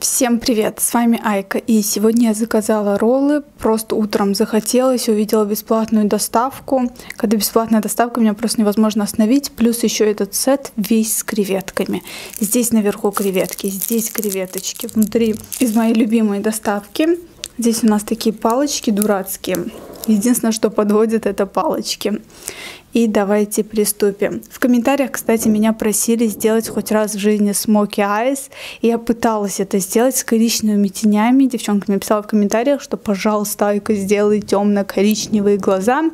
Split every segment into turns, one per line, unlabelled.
Всем привет, с вами Айка, и сегодня я заказала роллы, просто утром захотелось, увидела бесплатную доставку. Когда бесплатная доставка, меня просто невозможно остановить, плюс еще этот сет весь с креветками. Здесь наверху креветки, здесь креветочки, внутри из моей любимой доставки. Здесь у нас такие палочки дурацкие. Единственное, что подводит, это палочки. И давайте приступим. В комментариях, кстати, меня просили сделать хоть раз в жизни smoky eyes. И я пыталась это сделать с коричневыми тенями. Девчонка мне писала в комментариях, что, пожалуйста, Айка, сделай темно-коричневые глаза.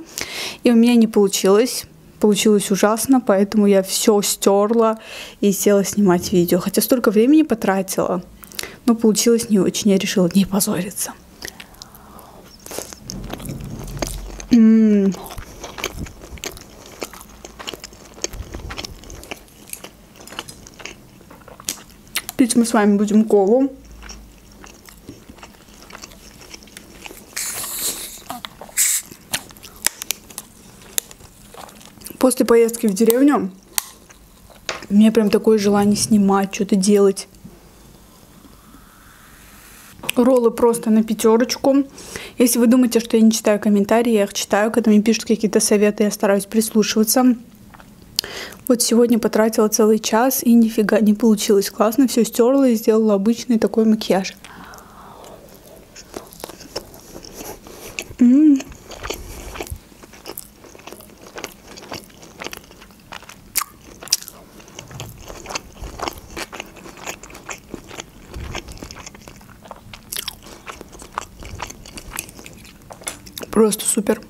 И у меня не получилось. Получилось ужасно, поэтому я все стерла и села снимать видео. Хотя столько времени потратила, но получилось не очень. Я решила не позориться. Пить мы с вами будем колу. После поездки в деревню мне прям такое желание снимать, что-то делать. Роллы просто на пятерочку. Если вы думаете, что я не читаю комментарии, я их читаю, когда мне пишут какие-то советы, я стараюсь прислушиваться. Вот сегодня потратила целый час и нифига не получилось классно. Все стерла и сделала обычный такой макияж. М -м -м. Просто супер.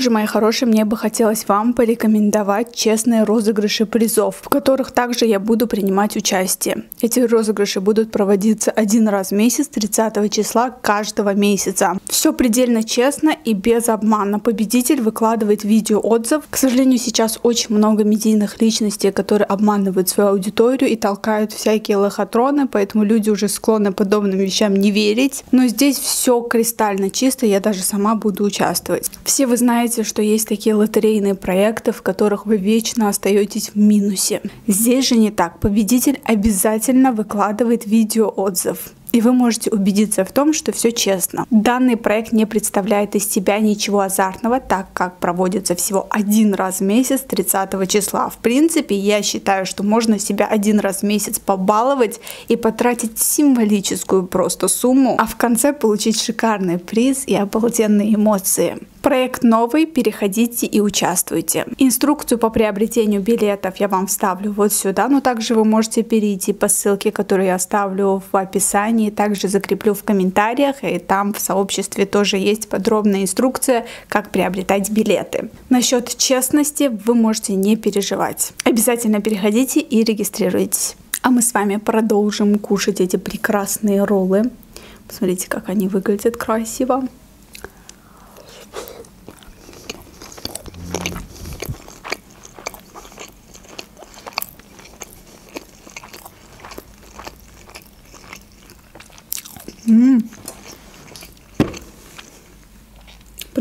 Также, мои хорошие, мне бы хотелось вам порекомендовать честные розыгрыши призов, в которых также я буду принимать участие. Эти розыгрыши будут проводиться один раз в месяц, 30 числа каждого месяца. Все предельно честно и без обмана. Победитель выкладывает видео-отзыв. К сожалению, сейчас очень много медийных личностей, которые обманывают свою аудиторию и толкают всякие лохотроны, поэтому люди уже склонны подобным вещам не верить. Но здесь все кристально чисто, я даже сама буду участвовать. Все вы знаете, что есть такие лотерейные проекты, в которых вы вечно остаетесь в минусе. Здесь же не так. Победитель обязательно выкладывает видео-отзыв и вы можете убедиться в том, что все честно. Данный проект не представляет из себя ничего азартного, так как проводится всего один раз в месяц 30 числа. В принципе, я считаю, что можно себя один раз в месяц побаловать и потратить символическую просто сумму, а в конце получить шикарный приз и обалденные эмоции. Проект новый, переходите и участвуйте. Инструкцию по приобретению билетов я вам вставлю вот сюда, но также вы можете перейти по ссылке, которую я оставлю в описании также закреплю в комментариях, и там в сообществе тоже есть подробная инструкция, как приобретать билеты. Насчет честности вы можете не переживать. Обязательно переходите и регистрируйтесь. А мы с вами продолжим кушать эти прекрасные роллы. Посмотрите, как они выглядят красиво.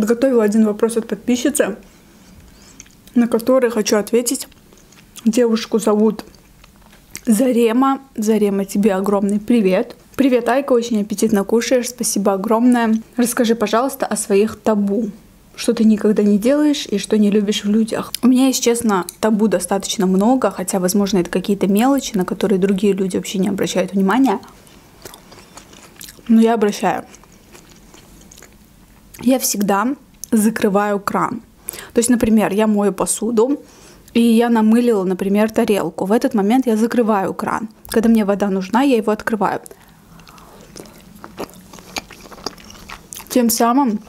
Подготовила один вопрос от подписчицы, на который хочу ответить. Девушку зовут Зарема. Зарема, тебе огромный привет. Привет, Айка, очень аппетитно кушаешь, спасибо огромное. Расскажи, пожалуйста, о своих табу. Что ты никогда не делаешь и что не любишь в людях. У меня, если честно, табу достаточно много, хотя, возможно, это какие-то мелочи, на которые другие люди вообще не обращают внимания. Но я обращаю. Я всегда закрываю кран. То есть, например, я мою посуду, и я намылила, например, тарелку. В этот момент я закрываю кран. Когда мне вода нужна, я его открываю. Тем самым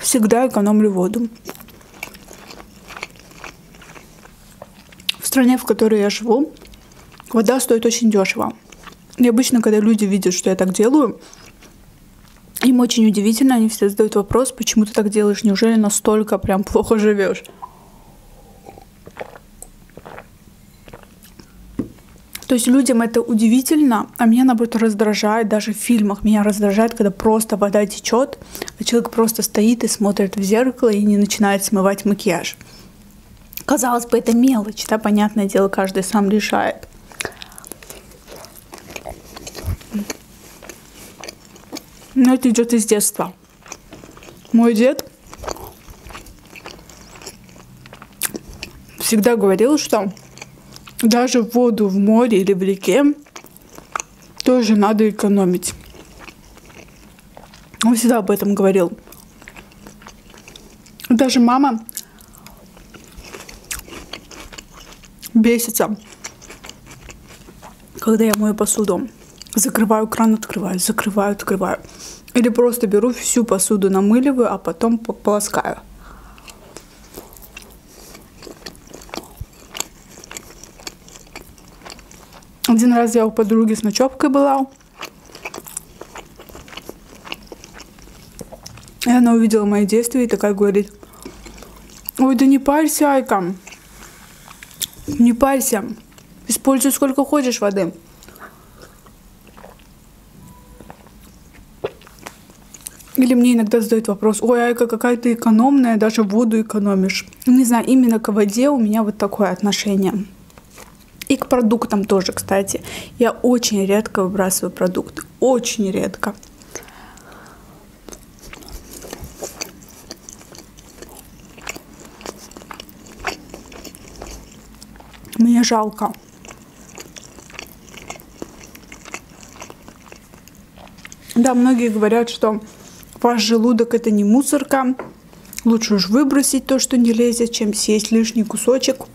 всегда экономлю воду. В стране, в которой я живу, Вода стоит очень дешево. И обычно, когда люди видят, что я так делаю, им очень удивительно, они все задают вопрос, почему ты так делаешь, неужели настолько прям плохо живешь? То есть людям это удивительно, а меня наоборот раздражает, даже в фильмах меня раздражает, когда просто вода течет, а человек просто стоит и смотрит в зеркало и не начинает смывать макияж. Казалось бы, это мелочь, да, понятное дело, каждый сам решает. Но это идет из детства. Мой дед всегда говорил, что даже воду в море или в реке тоже надо экономить. Он всегда об этом говорил. Даже мама бесится, когда я мою посуду. Закрываю кран, открываю, закрываю, открываю. Или просто беру всю посуду, намыливаю, а потом полоскаю. Один раз я у подруги с ночевкой была. И она увидела мои действия и такая говорит, ой, да не парься, Айка, не парься, используй сколько хочешь воды. Или мне иногда задают вопрос, ой, Айка, какая ты экономная, даже воду экономишь. Ну, не знаю, именно к воде у меня вот такое отношение. И к продуктам тоже, кстати. Я очень редко выбрасываю продукты. Очень редко. Мне жалко. Да, многие говорят, что Ваш желудок это не мусорка. Лучше уж выбросить то, что не лезет, чем съесть лишний кусочек.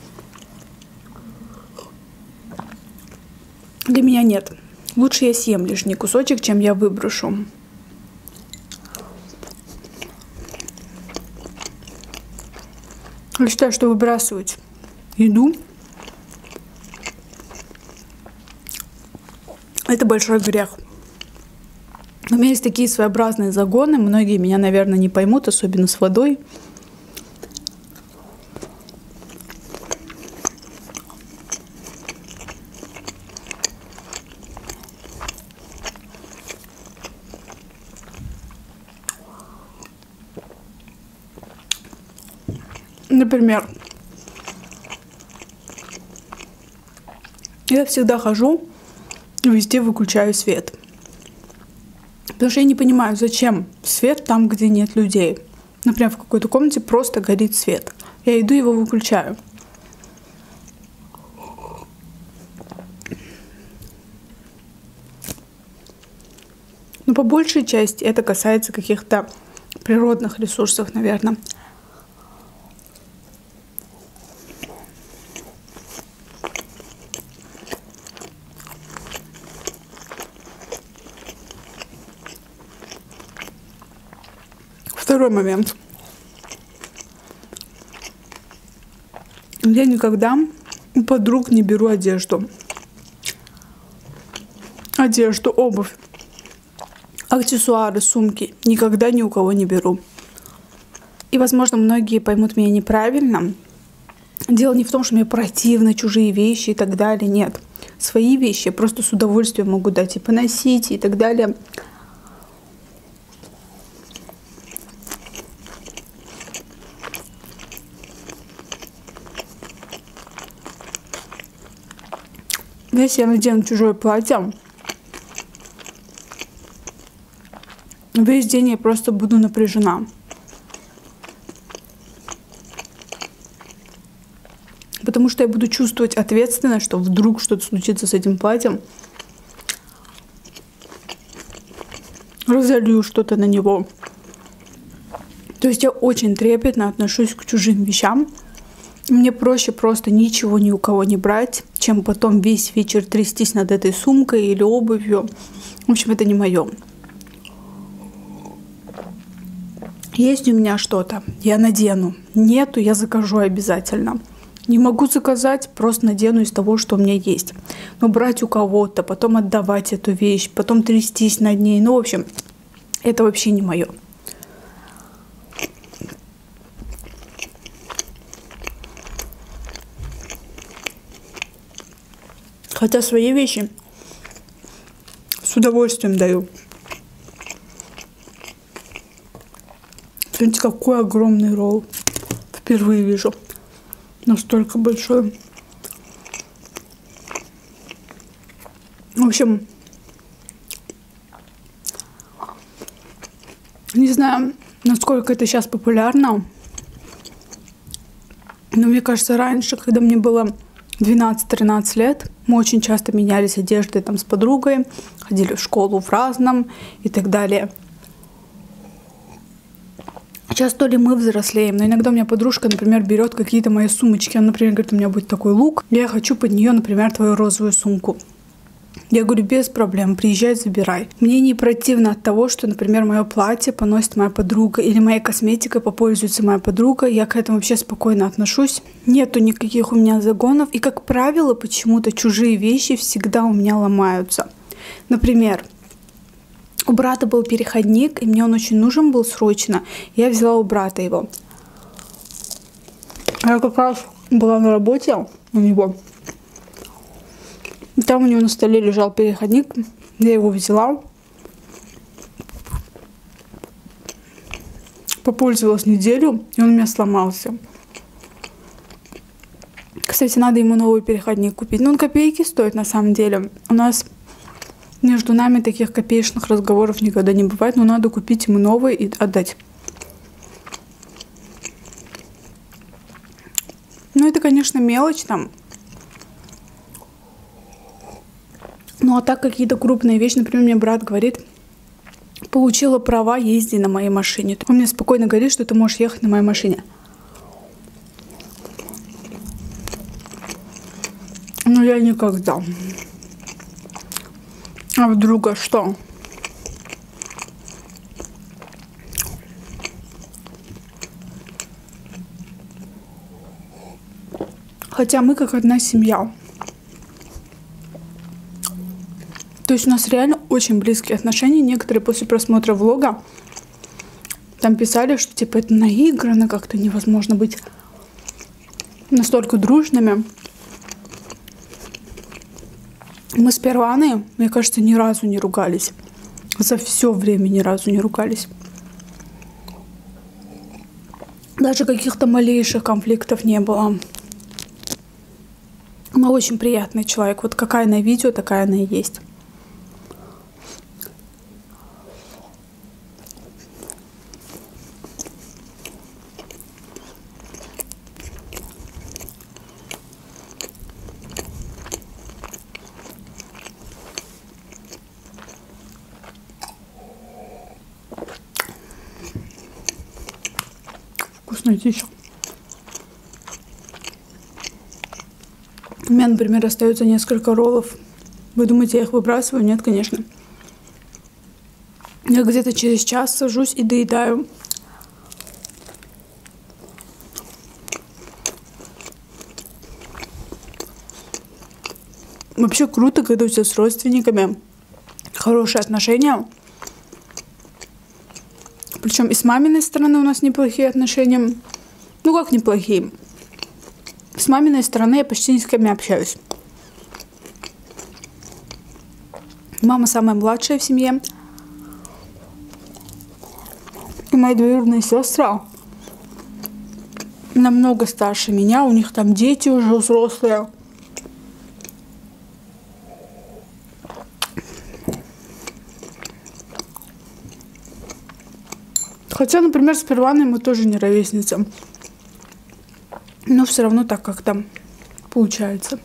Для меня нет. Лучше я съем лишний кусочек, чем я выброшу. Я считаю, что выбрасывать еду это большой грех. У меня есть такие своеобразные загоны. Многие меня, наверное, не поймут, особенно с водой. Например, я всегда хожу, везде выключаю свет. Потому что я не понимаю, зачем свет там, где нет людей. Например, в какой-то комнате просто горит свет. Я иду его выключаю. Но по большей части это касается каких-то природных ресурсов, наверное. Второй момент. Я никогда у подруг не беру одежду. Одежду, обувь, аксессуары, сумки. Никогда ни у кого не беру. И, возможно, многие поймут меня неправильно. Дело не в том, что мне противны чужие вещи и так далее. Нет. Свои вещи я просто с удовольствием могу дать и поносить и так далее. Если я надену чужое платье, весь день я просто буду напряжена. Потому что я буду чувствовать ответственность, что вдруг что-то случится с этим платьем. Разолью что-то на него. То есть я очень трепетно отношусь к чужим вещам. Мне проще просто ничего ни у кого не брать, чем потом весь вечер трястись над этой сумкой или обувью. В общем, это не мое. Есть у меня что-то, я надену. Нету, я закажу обязательно. Не могу заказать, просто надену из того, что у меня есть. Но брать у кого-то, потом отдавать эту вещь, потом трястись над ней. Ну, в общем, это вообще не мое. Хотя свои вещи с удовольствием даю. Смотрите, какой огромный ролл. Впервые вижу. настолько большой. В общем, не знаю, насколько это сейчас популярно, но мне кажется, раньше, когда мне было 12-13 лет, мы очень часто менялись одеждой там с подругой, ходили в школу в разном и так далее. Сейчас то ли мы взрослеем, но иногда у меня подружка, например, берет какие-то мои сумочки. Она, например, говорит, у меня будет такой лук, я хочу под нее, например, твою розовую сумку. Я говорю, без проблем, приезжай, забирай. Мне не противно от того, что, например, мое платье поносит моя подруга или моей косметикой попользуется моя подруга. Я к этому вообще спокойно отношусь. Нету никаких у меня загонов. И, как правило, почему-то чужие вещи всегда у меня ломаются. Например, у брата был переходник, и мне он очень нужен был срочно. Я взяла у брата его. Я как раз была на работе у него. Там у него на столе лежал переходник. Я его взяла. Попользовалась неделю, и он у меня сломался. Кстати, надо ему новый переходник купить. Ну, он копейки стоит на самом деле. У нас между нами таких копеечных разговоров никогда не бывает, но надо купить ему новый и отдать. Ну, это, конечно, мелочь там. Ну, а так какие-то крупные вещи, например, мне брат говорит, получила права, езди на моей машине. Он мне спокойно говорит, что ты можешь ехать на моей машине. Но я никогда. А вдруг а что? Хотя мы как одна семья. То есть у нас реально очень близкие отношения. Некоторые после просмотра влога там писали, что типа это наиграно, как-то невозможно быть настолько дружными. Мы с Перваной, мне кажется, ни разу не ругались. За все время ни разу не ругались. Даже каких-то малейших конфликтов не было. Она очень приятный человек. Вот какая она видео, такая она и есть. вкуснотища. У меня, например, остается несколько роллов. Вы думаете, я их выбрасываю? Нет, конечно. Я где-то через час сажусь и доедаю. Вообще круто, когда у тебя с родственниками хорошие отношения. Причем и с маминой стороны у нас неплохие отношения. Ну как неплохие? С маминой стороны я почти ни с кем не общаюсь. Мама самая младшая в семье. И мои двоюродные сестры намного старше меня. У них там дети уже взрослые. Хотя, например, с Перваной мы тоже не ровесницы. Но все равно так как там получается.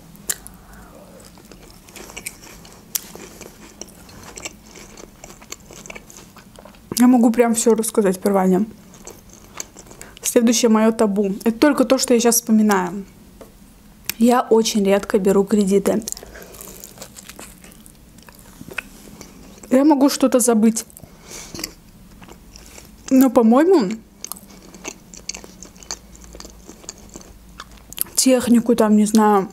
Я могу прям все рассказать Перване. Следующее мое табу. Это только то, что я сейчас вспоминаю. Я очень редко беру кредиты. Я могу что-то забыть. Но, по-моему, технику там, не знаю,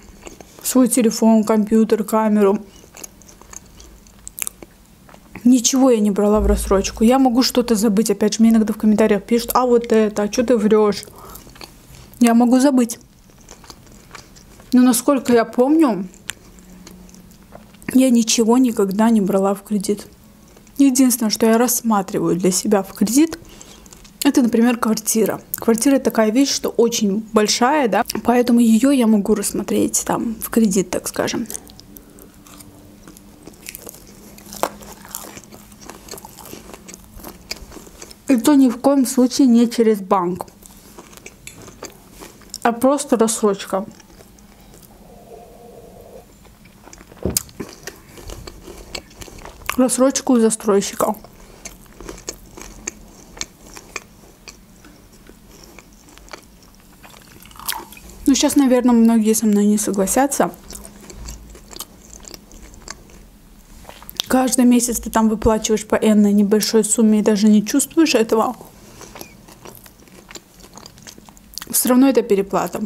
свой телефон, компьютер, камеру. Ничего я не брала в рассрочку. Я могу что-то забыть. Опять же, мне иногда в комментариях пишут, а вот это, а что ты врешь? Я могу забыть. Но насколько я помню, я ничего никогда не брала в кредит. Единственное, что я рассматриваю для себя в кредит – Это, например, квартира. Квартира такая вещь, что очень большая, да, поэтому ее я могу рассмотреть там в кредит, так скажем. И то ни в коем случае не через банк, а просто рассрочка. Рассрочку у застройщика. Сейчас, наверное, многие со мной не согласятся. Каждый месяц ты там выплачиваешь по энной небольшой сумме и даже не чувствуешь этого. Все равно это переплата.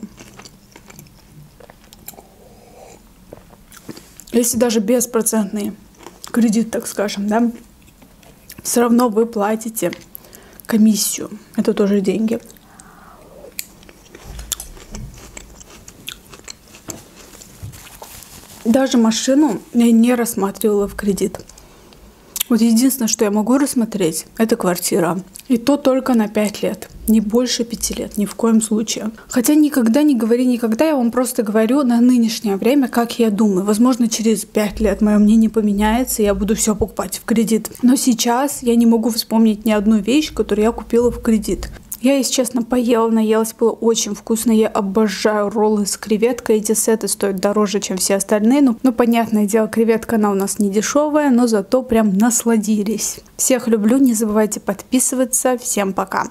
Если даже беспроцентный кредит, так скажем, да, все равно вы платите комиссию. Это тоже деньги. Даже машину я не рассматривала в кредит. Вот единственное, что я могу рассмотреть, это квартира. И то только на 5 лет. Не больше 5 лет, ни в коем случае. Хотя никогда не говори никогда, я вам просто говорю на нынешнее время, как я думаю. Возможно, через 5 лет мое мнение поменяется, и я буду все покупать в кредит. Но сейчас я не могу вспомнить ни одну вещь, которую я купила в кредит. Я, если честно, поела, наелась, было очень вкусно. Я обожаю роллы с креветкой. Эти сеты стоят дороже, чем все остальные. Ну, ну, понятное дело, креветка, она у нас не дешевая, но зато прям насладились. Всех люблю, не забывайте подписываться. Всем пока!